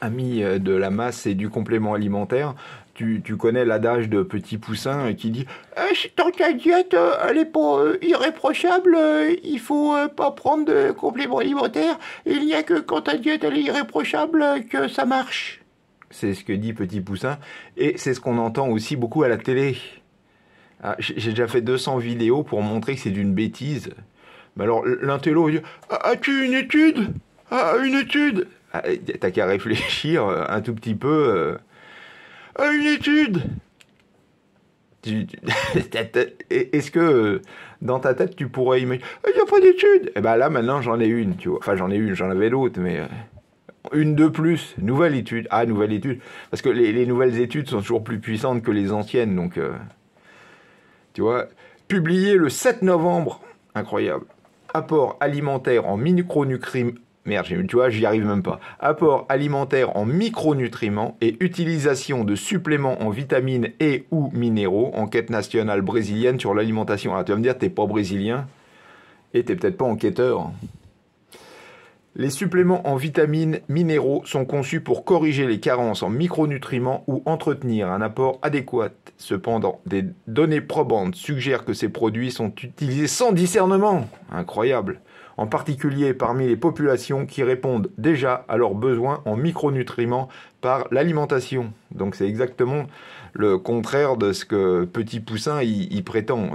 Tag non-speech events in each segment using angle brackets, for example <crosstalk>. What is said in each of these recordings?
ami euh, de la masse et du complément alimentaire, tu, connais l'adage de Petit Poussin qui dit Eh, Tant que la diète, euh, elle est pas euh, irréprochable, euh, il faut euh, pas prendre de compléments alimentaires. Il n'y a que quand ta diète est irréprochable euh, que ça marche. C'est ce que dit Petit Poussin. Et c'est ce qu'on entend aussi beaucoup à la télé. Ah, J'ai déjà fait 200 vidéos pour montrer que c'est d'une bêtise. Mais alors, l'intello, dit Ah, As-tu une étude? Ah, une étude? T'as qu'à réfléchir euh, un tout petit peu. euh, Ah, Une étude <laughs> Est-ce que euh, dans ta tête tu pourrais imaginer Il n'y a pas d'étude Eh ben là maintenant j'en ai une, tu vois. Enfin j'en ai une, j'en avais d'autres, mais une de plus. Nouvelle étude. Ah nouvelle étude. Parce que les, les nouvelles études sont toujours plus puissantes que les anciennes, donc tu vois. Publié le 7 novembre, incroyable. Apport alimentaire en micronutriments. Merde, tu vois, j'y arrive même pas. Apport alimentaire en micronutriments et utilisation de suppléments en vitamines et ou minéraux. Enquête nationale brésilienne sur l'alimentation. Ah, tu vas me dire, t'es pas brésilien et t'es peut-être pas enquêteur. Les suppléments en vitamines, minéraux sont conçus pour corriger les carences en micronutriments ou entretenir un apport adéquat. Cependant, des données probantes suggèrent que ces produits sont utilisés sans discernement. Incroyable. En particulier parmi les populations qui répondent déjà à leurs besoins en micronutriments par l'alimentation. Donc c'est exactement le contraire de ce que Petit Poussin y, y prétend.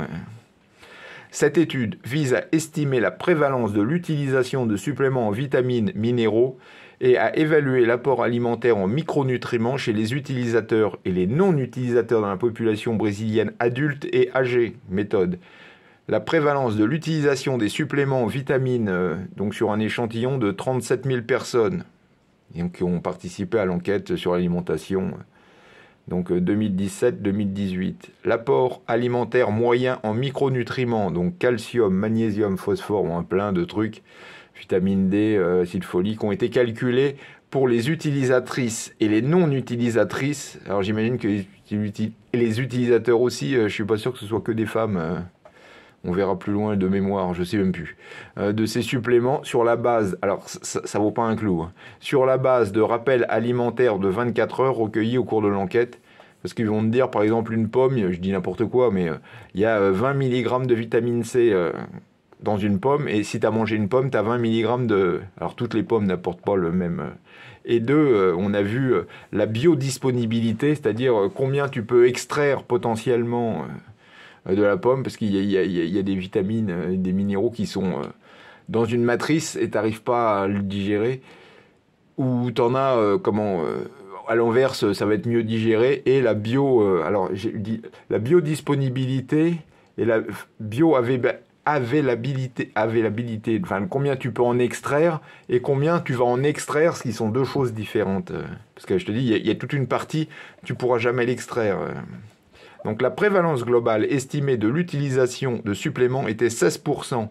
Cette étude vise à estimer la prévalence de l'utilisation de suppléments en vitamines, minéraux et à évaluer l'apport alimentaire en micronutriments chez les utilisateurs et les non-utilisateurs dans la population brésilienne adulte et âgée. Méthode. La prévalence de l'utilisation des suppléments en vitamines euh, donc sur un échantillon de 37 000 personnes qui ont participé à l'enquête sur l'alimentation. Donc euh, 2017-2018. L'apport alimentaire moyen en micronutriments, donc calcium, magnésium, phosphore, bon, plein de trucs, vitamine D, euh, acide folique, ont été calculés pour les utilisatrices et les non-utilisatrices. Alors j'imagine que les utilisateurs aussi, euh, je suis pas sûr que ce soit que des femmes. Euh, on verra plus loin de mémoire, je sais même plus. euh, de ces suppléments sur la base, alors ça, vaut pas un clou, hein, sur la base de rappels alimentaires de 24 heures recueillis au cours de l'enquête. Parce qu'ils vont me dire, par exemple, une pomme, je dis n'importe quoi, mais euh, il y a euh, 20 mg de vitamine C euh, dans une pomme, et si tu as mangé une pomme, tu as 20 mg de... Alors toutes les pommes n'apportent pas le même... euh, Et deux, euh, on a vu euh, la biodisponibilité, c'est-à-dire euh, combien tu peux extraire potentiellement euh, de la pomme, parce qu'il y, a- des vitamines, euh, des minéraux qui sont euh, dans une matrice et tu n'arrives pas à le digérer, ou tu en as, euh, comment... euh, à l'inverse, ça va être mieux digéré et la bio, euh, alors dit la biodisponibilité et la bio-availabilité, availabilité, enfin combien tu peux en extraire et combien tu vas en extraire, ce qui sont deux choses différentes. euh, Parce que je te dis, il y y, a toute une partie, tu pourras jamais l'extraire. Donc la prévalence globale estimée de l'utilisation de suppléments était 16%.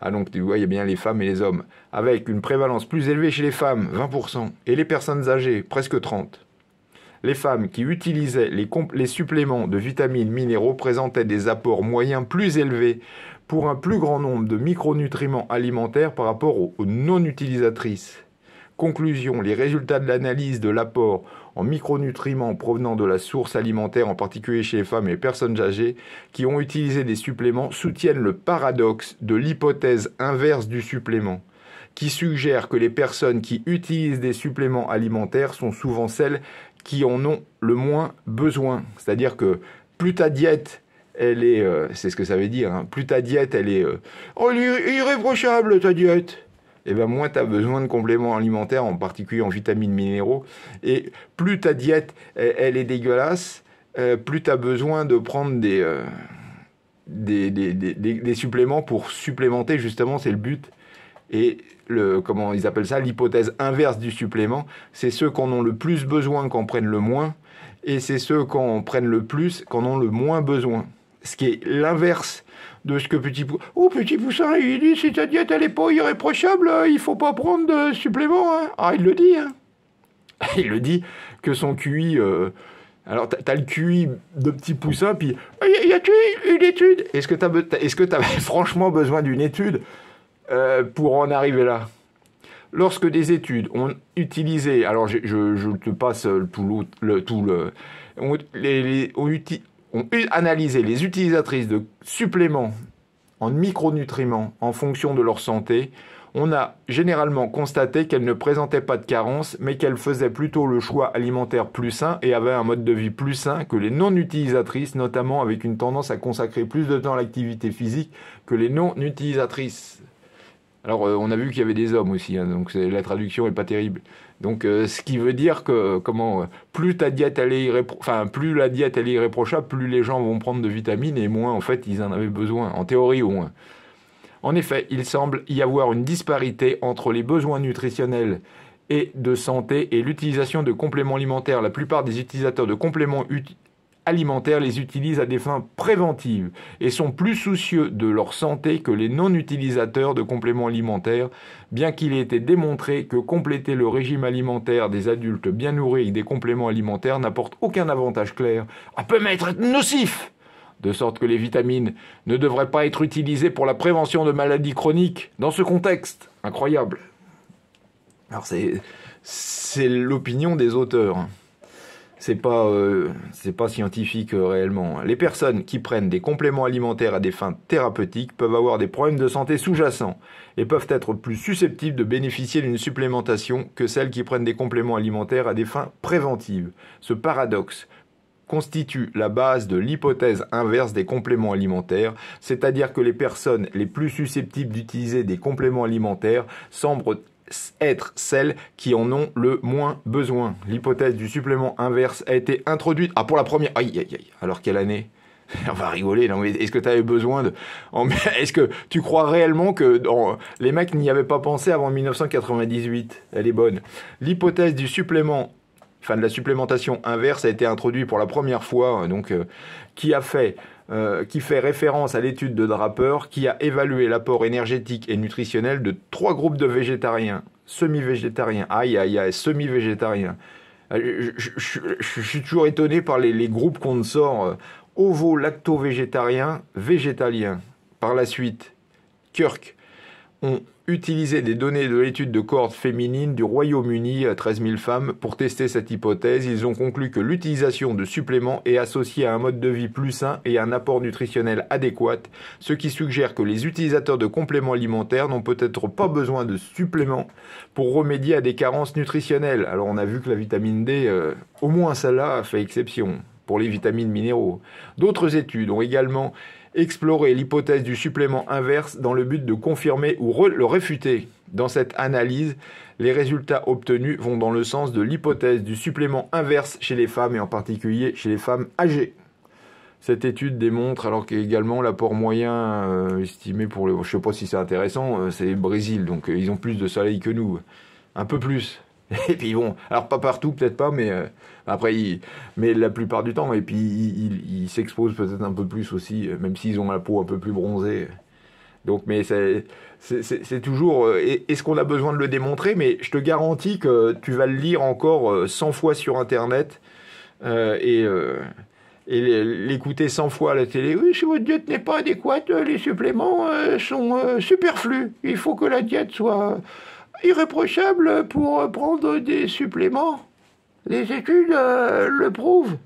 Ah donc tu vois, il y a bien les femmes et les hommes, avec une prévalence plus élevée chez les femmes, 20%, et les personnes âgées, presque 30%. Les femmes qui utilisaient les, suppléments de vitamines minéraux présentaient des apports moyens plus élevés pour un plus grand nombre de micronutriments alimentaires par rapport aux non-utilisatrices. Conclusion, les résultats de l'analyse de l'apport en micronutriments provenant de la source alimentaire, en particulier chez les femmes et les personnes âgées, qui ont utilisé des suppléments, soutiennent le paradoxe de l'hypothèse inverse du supplément, qui suggère que les personnes qui utilisent des suppléments alimentaires sont souvent celles qui en ont le moins besoin. C'est-à-dire que plus ta diète, elle est, euh, c'est ce que ça veut dire, hein, plus ta diète, elle est, euh, Oh, irréprochable ta diète et ben moins tu as besoin de compléments alimentaires, en particulier en vitamines minéraux. Et plus ta diète, elle, est dégueulasse, euh, plus tu as besoin de prendre des, euh, des, des, des- des- des suppléments pour supplémenter, justement, c'est le but. Et le, comment ils appellent ça, l'hypothèse inverse du supplément, c'est ceux qui en ont le plus besoin qu'en prennent le moins, et c'est ceux qui en prennent le plus qu'en ont le moins besoin. Ce qui est l'inverse de ce que Petit Pou... Oh, petit poussin, il dit si ta diète elle est pas irréprochable, il faut pas prendre de suppléments. Hein. Ah, il le dit. Hein. <laughs> il le dit que son QI. euh, alors, t'as as le QI de petit poussin, puis Y, y a-t-il une étude? Est-ce que tu est-ce que avais <laughs> franchement besoin d'une étude euh, pour en arriver là? Lorsque des études ont utilisé, alors je, je, te passe tout le, tout le, ont, les, ont analysé les utilisatrices de suppléments en micronutriments en fonction de leur santé, on a généralement constaté qu'elles ne présentaient pas de carence, mais qu'elles faisaient plutôt le choix alimentaire plus sain et avaient un mode de vie plus sain que les non-utilisatrices, notamment avec une tendance à consacrer plus de temps à l'activité physique que les non-utilisatrices. Alors, euh, on a vu qu'il y avait des hommes aussi, hein, donc la traduction n'est pas terrible. Donc, euh, ce qui veut dire que comment enfin plus la diète est irréprochable, plus les gens vont prendre de vitamines et moins en fait ils en avaient besoin, en théorie au moins. En effet, il semble y avoir une disparité entre les besoins nutritionnels et de santé et l'utilisation de compléments alimentaires. La plupart des utilisateurs de compléments alimentaires les utilisent à des fins préventives et sont plus soucieux de leur santé que les non-utilisateurs de compléments alimentaires, bien qu'il ait été démontré que compléter le régime alimentaire des adultes bien nourris avec des compléments alimentaires n'apporte aucun avantage clair, à peut même être nocif de sorte que les vitamines ne devraient pas être utilisées pour la prévention de maladies chroniques dans ce contexte. Incroyable. Alors c'est, l'opinion des auteurs. C'est pas, euh, pas scientifique euh, réellement. Les personnes qui prennent des compléments alimentaires à des fins thérapeutiques peuvent avoir des problèmes de santé sous-jacents et peuvent être plus susceptibles de bénéficier d'une supplémentation que celles qui prennent des compléments alimentaires à des fins préventives. Ce paradoxe constitue la base de l'hypothèse inverse des compléments alimentaires, c'est-à-dire que les personnes les plus susceptibles d'utiliser des compléments alimentaires semblent être celles qui en ont le moins besoin. L'hypothèse du supplément inverse a été introduite. Ah, pour la première. Aïe, aïe, aïe. Alors, quelle année? <laughs> On va rigoler, est-ce que tu avais besoin de... <laughs> Est-ce que tu crois réellement que les mecs n'y avaient pas pensé avant 1998 Elle est bonne. L'hypothèse du supplément enfin de la supplémentation inverse a été introduit pour la première fois, donc euh, qui a fait euh, qui fait référence à l'étude de Draper, qui a évalué l'apport énergétique et nutritionnel de trois groupes de végétariens, semi-végétariens, aïe aïe aïe, semi-végétariens. Je, suis toujours étonné par les, les groupes qu'on sort ovo-lacto-végétariens, végétaliens. Par la suite, Kirk ont utilisé des données de l'étude de cohorte féminine du Royaume-Uni à 13 000 femmes pour tester cette hypothèse. Ils ont conclu que l'utilisation de suppléments est associée à un mode de vie plus sain et à un apport nutritionnel adéquat, ce qui suggère que les utilisateurs de compléments alimentaires n'ont peut-être pas besoin de suppléments pour remédier à des carences nutritionnelles. Alors on a vu que la vitamine D, euh, au moins celle-là, fait exception pour les vitamines minéraux. D'autres études ont également explorer l'hypothèse du supplément inverse dans le but de confirmer ou le réfuter. Dans cette analyse, les résultats obtenus vont dans le sens de l'hypothèse du supplément inverse chez les femmes et en particulier chez les femmes âgées. Cette étude démontre alors qu'également l'apport moyen euh, estimé pour le, je sais pas si c'est intéressant, euh, c'est Brésil, donc euh, ils ont plus de soleil que nous, un peu plus. <laughs> Et puis bon, alors pas partout, peut-être pas, mais euh, après, mais la plupart du temps, et puis ils s'exposent peut-être un peu plus aussi, euh, même s'ils ont la peau un peu plus bronzée. Donc, mais c'est toujours. Euh, est-ce qu'on a besoin de le démontrer? Mais je te garantis que tu vas le lire encore 100 fois sur Internet et, l'écouter 100 fois à la télé. Oui, si votre diète n'est pas adéquate, les suppléments sont superflus. Il faut que la diète soit irréprochable pour prendre des suppléments. Les études euh, le prouvent.